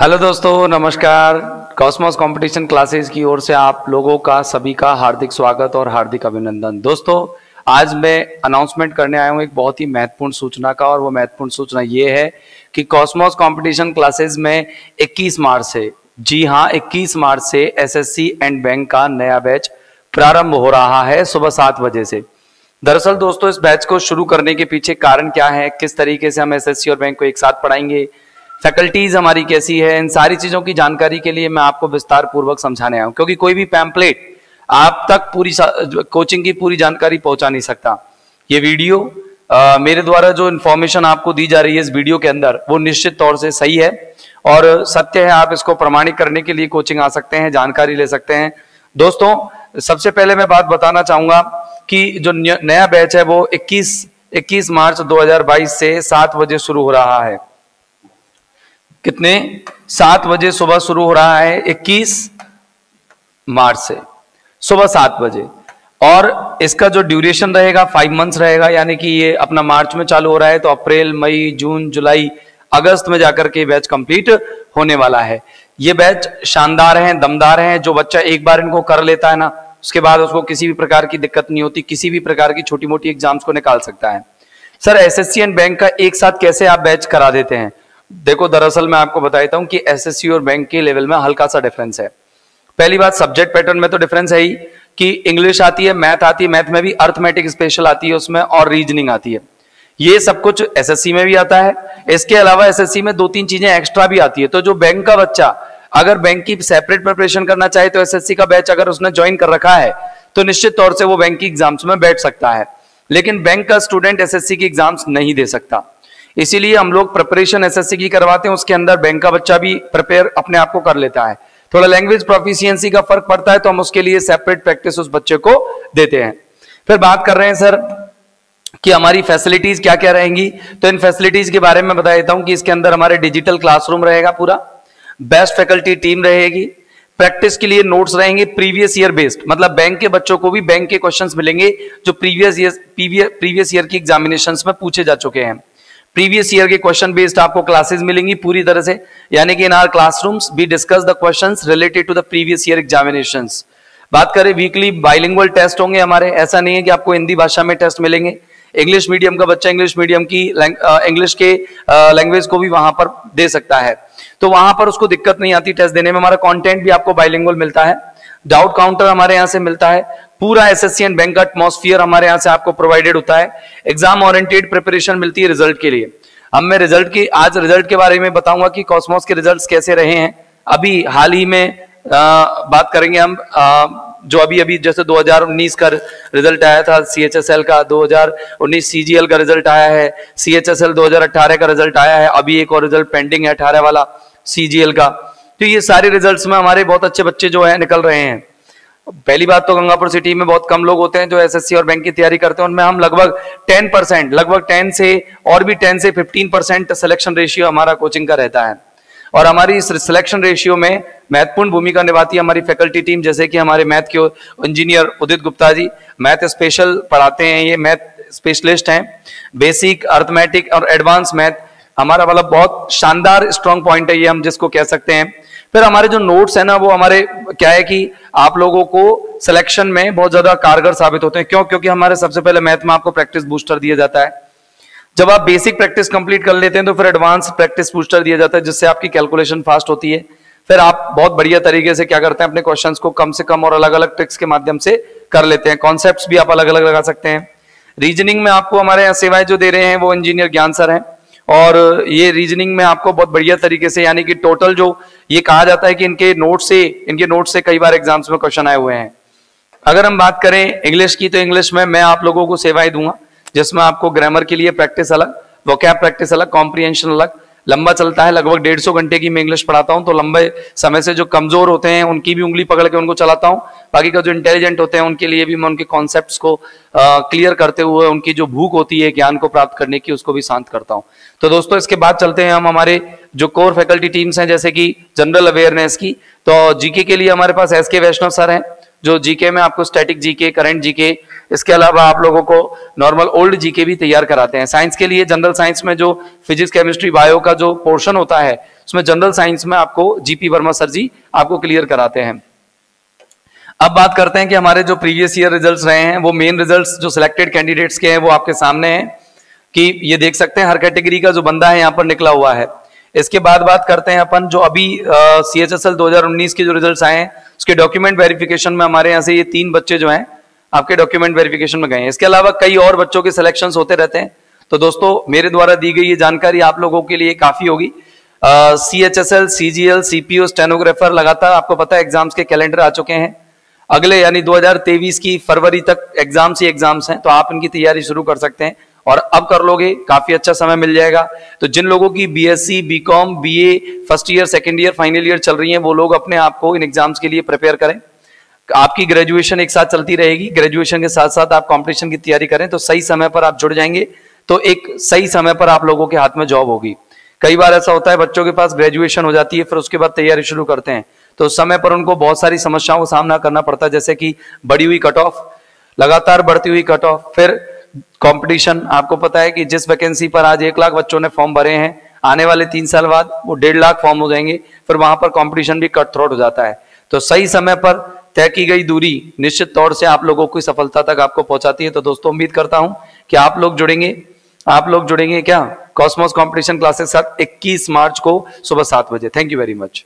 Hello दोस्तों, नमस्कार। Cosmos competition classes की ओर से आप लोगों का सभी का हार्दिक स्वागत और हार्दिक अभिनंदन। दोस्तों, आज मैं अनाउंसमेंट करने आया हूँ एक बहुत ही महत्वपूर्ण सूचना का और वो महत्वपूर्ण सूचना ये है कि कॉस्मोस कंपटीशन क्लासेस में 21 मार्च से, जी हाँ 21 मार्च से एसएससी एंड बैंक का नया बैच प्रारंभ हो रहा है सुबह सात बजे से। दरअसल दोस्तों, इस बैच को शुरू करने के पीछे कारण क्या है? किस तरीके से हम एसएससी और बैंक को एक साथ पढ़ाएँगे? फैकल्टीज हमारी कैसी है इन सारी चीज़ों की जानकारी के लिए मैं आपको विस्तार पूर्वक समझाने आया हूँ क्योंकि कोई भी पैम्पलेट आप तक पूरी कोचिंग की पूरी जानकारी पहुँचा नहीं सकता। ये वीडियो आ, मेरे द्वारा जो इन्फॉर्मेशन आपको दी जा रही है इस वीडियो के अंदर वो निश्चित तौर से सही है और सत्य है आप इसको प्रमाणित करने के लिए कोचिंग आ सकते हैं जानकारी ले सकते हैं। दोस्तों सबसे पहले मैं बात बताना चाहूँगा कि जो नया बैच है वो 21 21 मार्च 2022 से 7 बजे शुरू हो रहा है। कितने? सात बजे सुबह शुरू हो रहा है 21 मार्च से, सुबह सात बजे। और इसका जो ड्यूरेशन रहेगा, फाइव मंथ्स रहेगा, यानी कि ये अपना मार्च में चालू हो रहा है तो अप्रैल, मई, जून, जुलाई, अगस्त में जाकर के बैच कंप्लीट होने वाला है। ये बैच शानदार है, दमदार है, जो बच्चा एक बार इनको कर लेता है ना, उसके बाद उसको किसी भी प्रकार की दिक्कत नहीं होती, किसी भी प्रकार की छोटी मोटी एग्ज़ाम्स को निकाल सकता है। सर एसएससी एंड बैंक का एक साथ कैसे आप बैच करा देते हैं? देखो, दरअसल मैं आपको बता देता हूँ कि एसएससी और बैंक के लेवल में हल्का सा डिफरेंस है। पहली बात सब्जेक्ट पैटर्न में तो डिफरेंस है ही कि इंग्लिश आती है मैथ आती है मैथ में भी अर्थमेटिक स्पेशल आती है उसमें और रीजनिंग आती है। ये सब कुछ एसएससी में भी आता है। इसके अलावा एसएससी में दो तीन चीज़ें एक्स्ट्रा भी आती है। तो जो बैंक का बच्चा अगर बैंक की सेपरेट प्रिपरेशन करना चाहे तो एसएससी का बैच अगर उसने ज्वाइन कर रखा है तो निश्चित तौर से वो बैंक की एग्ज़ाम्स में बैठ सकता है। लेकिन बैंक का स्टूडेंट एसएससी की एग्ज़ाम्स नहीं दे सकता। इसीलिए हम लोग प्रिपरेशन एसएससी की करवाते हैं, उसके अंदर बैंक का बच्चा भी प्रिपेयर अपने आप को कर लेता है। थोड़ा लैंग्वेज प्रोफिशियंसी का फ़र्क पड़ता है तो हम उसके लिए सेपरेट प्रैक्टिस उस बच्चे को देते हैं। फिर बात कर रहे हैं सर कि हमारी फैसिलिटीज़ क्या क्या रहेंगी? तो इन फैसिलिटीज़ के बारे में बता देता हूँ कि इसके अंदर हमारे डिजिटल क्लासरूम रहेगा पूरा बेस्ट फैकल्टी टीम रहेगी प्रैक्टिस के लिए नोट्स रहेंगे प्रीवियस ईयर बेस्ड मतलब बैंक के बच्चों को भी बैंक के क्वेश्चंस मिलेंगे, जो प्रीवियस ईयर प्रीवियस ईयर की एग्जामिनेशन में पूछे जा चुके हैं। प्रीवियस ईयर के क्वेश्चन बेस्ड आपको क्लासेस मिलेंगी पूरी तरह से। यानी कि in our classrooms be discuss the questions related to the previous year examinations बात करें वीकली बाइलिंगुअल टेस्ट होंगे हमारे। ऐसा नहीं है कि आपको हिंदी भाषा में टेस्ट मिलेंगे। इंग्लिश मीडियम का बच्चा इंग्लिश मीडियम की इंग्लिश के लैंग्वेज को भी वहाँ पर दे सकता है। तो वहाँ पर उसको दिक्कत नहीं आती टेस्ट देने में। हमारा कंटेंट भी आपको बाइलिंगुअल मिलता है। डाउट काउंटर हमारे यहाँ से मिलता है। पूरा एसएससी एंड बैंक एटमोस्फियर हमारे यहाँ से आपको प्रोवाइडेड होता है। एग्ज़ाम ओरिएंटेड प्रिपरेशन मिलती है रिज़ल्ट के लिए। अब मैं रिज़ल्ट की आज रिज़ल्ट के बारे में बताऊँगा कि कॉस्मोस के रिजल्ट्स कैसे रहे हैं। अभी हाल ही में आ, बात करेंगे हम आ, जो अभी अभी जैसे 2019 का रिज़ल्ट आया था सीएचएसएल का 2019 सीजीएल का रिज़ल्ट आया है सीएचएसएल 2018 का रिज़ल्ट आया है अभी एक और रिज़ल्ट पेंडिंग है अठारह वाला सीजीएल का। तो ये सारे रिजल्ट्स में हमारे बहुत अच्छे बच्चे जो है निकल रहे हैं। पहली बात तो गंगापुर सिटी में बहुत कम लोग होते हैं जो एसएससी और बैंक की तैयारी करते हैं। उनमें हम लगभग 10 परसेंट लगभग 10 से और भी 10 से 15 परसेंट सिलेक्शन रेशियो हमारा कोचिंग का रहता है। और हमारी इस सिलेक्शन रेशियो में महत्वपूर्ण भूमिका निभाती है हमारी फैकल्टी टीम जैसे कि हमारे मैथ के engineer Udit Gupta ji. Math special पढ़ाते हैं, ये मैथ स्पेशलिस्ट हैं। बेसिक अर्थमेटिक और एडवांस मैथ हमारा वाला बहुत शानदार स्ट्रॉन्ग पॉइंट है, ये हम जिसको कह सकते हैं। फिर हमारे जो नोट्स है ना, वो हमारे क्या है कि आप लोगों को सिलेक्शन में बहुत ज़्यादा कारगर साबित होते हैं। क्यों? क्योंकि हमारे सबसे पहले मैथ में आपको प्रैक्टिस बूस्टर दिया जाता है। जब आप बेसिक प्रैक्टिस कंप्लीट कर लेते हैं तो फिर एडवांस प्रैक्टिस बूस्टर दिया जाता है, जिससे आपकी कैलकुलेशन फास्ट होती है। फिर आप बहुत बढ़िया तरीके से क्या करते हैं, अपने क्वेश्चंस को कम से कम और अलग अलग ट्रिक्स के माध्यम से कर लेते हैं। कॉन्सेप्ट भी आप अलग अलग लगा सकते हैं। रीजनिंग में आपको हमारे यहाँ सेवाएँ जो दे रहे हैं, वो इंजीनियर ज्ञान सर हैं। और ये रीजनिंग में आपको बहुत बढ़िया तरीके से, यानी कि टोटल जो ये कहा जाता है कि इनके नोट से, इनके नोट से कई बार एग्ज़ाम्स में क्वेश्चन आए हुए हैं। अगर हम बात करें इंग्लिश की तो इंग्लिश में मैं आप लोगों को सेवाएँ दूँगा, जिसमें आपको ग्रामर के लिए प्रैक्टिस अलग वोकैब प्रैक्टिस अलग कॉम्प्रिहेंशन अलग लंबा चलता है, लगभग डेढ़ सौ घंटे की मैं इंग्लिश पढ़ाता हूँ तो लंबे समय से जो कमज़ोर होते हैं, उनकी भी उंगली पकड़ के उनको चलाता हूँ। बाकी का जो इंटेलिजेंट होते हैं, उनके लिए भी मैं उनके कॉन्सेप्ट को क्लियर करते हुए, उनकी जो भूख होती है, ज्ञान को प्राप्त करने की, उसको भी शांत करता हूँ। तो दोस्तों, इसके बाद चलते हैं हम हमारे जो कोर फैकल्टी टीम्स हैं, जैसे कि जनरल अवेयरनेस की। तो जीके के लिए हमारे पास एस के वैष्णव सर हैं। जो जीके में आपको स्टैटिक जीके करंट जीके इसके अलावा आप लोगों को नॉर्मल ओल्ड जीके भी तैयार कराते हैं। साइंस के लिए जनरल साइंस में जो फिजिक्स केमिस्ट्री बायो का जो पोर्शन होता है, उसमें जनरल साइंस में आपको जीपी वर्मा सर जी आपको क्लियर कराते हैं। अब बात करते हैं कि हमारे जो प्रीवियस ईयर रिजल्ट्स रहे हैं, वो मेन रिजल्ट्स जो सिलेक्टेड कैंडिडेट्स के हैं, वो आपके सामने हैं, कि ये देख सकते हैं, हर कैटेगरी का जो बंदा है यहाँ पर निकला हुआ है। इसके बाद बात करते हैं अपन जो अभी सी एच एस एल दो हज़ार उन्नीस के जो रिज़ल्ट आए हैं उसके डॉक्यूमेंट वेरिफिकेशन में हमारे यहाँ से ये तीन बच्चे जो हैं, आपके डॉक्यूमेंट वेरिफिकेशन में गए हैं। इसके अलावा कई और बच्चों के सिलेक्शन होते रहते हैं। तो दोस्तों, मेरे द्वारा दी गई ये जानकारी आप लोगों के लिए काफ़ी होगी। C H S L C G L CPO stenographer लगातार, आपको पता है एग्ज़ाम्स के कैलेंडर आ चुके हैं। अगले यानी 2023 की फरवरी तक एग्ज़ाम्स ही एग्ज़ाम्स हैं तो आप इनकी तैयारी शुरू कर सकते हैं। और अब कर लोगे, काफ़ी अच्छा समय मिल जाएगा। तो जिन लोगों की BSc BCom BA first year second year final year चल रही है, वो लोग अपने आप को इन एग्ज़ाम्स के लिए प्रिपेयर करें। आपकी ग्रेजुएशन एक साथ चलती रहेगी। ग्रेजुएशन के साथ साथ आप कॉम्पिटिशन की तैयारी करें तो सही समय पर आप जुड़ जाएँगे तो एक सही समय पर आप लोगों के हाथ में जॉब होगी। कई बार ऐसा होता है, बच्चों के पास ग्रेजुएशन हो जाती है, फिर उसके बाद तैयारी शुरू करते हैं। तो उस समय पर उनको बहुत सारी समस्याओं का सामना करना पड़ता है, जैसे कि बढ़ी हुई कट ऑफ़ लगातार बढ़ती हुई कट ऑफ़ फिर कंपटीशन आपको पता है कि जिस वैकेंसी पर आज एक लाख बच्चों ने फॉर्म भरे हैं, आने वाले तीन साल बाद वो डेढ़ लाख फॉर्म हो जाएँगे, फिर वहाँ पर कंपटीशन भी कट थ्रोट हो जाता है। तो सही समय पर तय की गई दूरी निश्चित तौर से आप लोगों की सफलता तक आपको पहुंचाती है। तो दोस्तों, उम्मीद करता हूँ कि आप लोग जुड़ेंगे। आप लोग जुड़ेंगे क्या? कॉस्मोस कंपटीशन क्लासेस साथ 21 मार्च को सुबह सात बजे। Thank you very much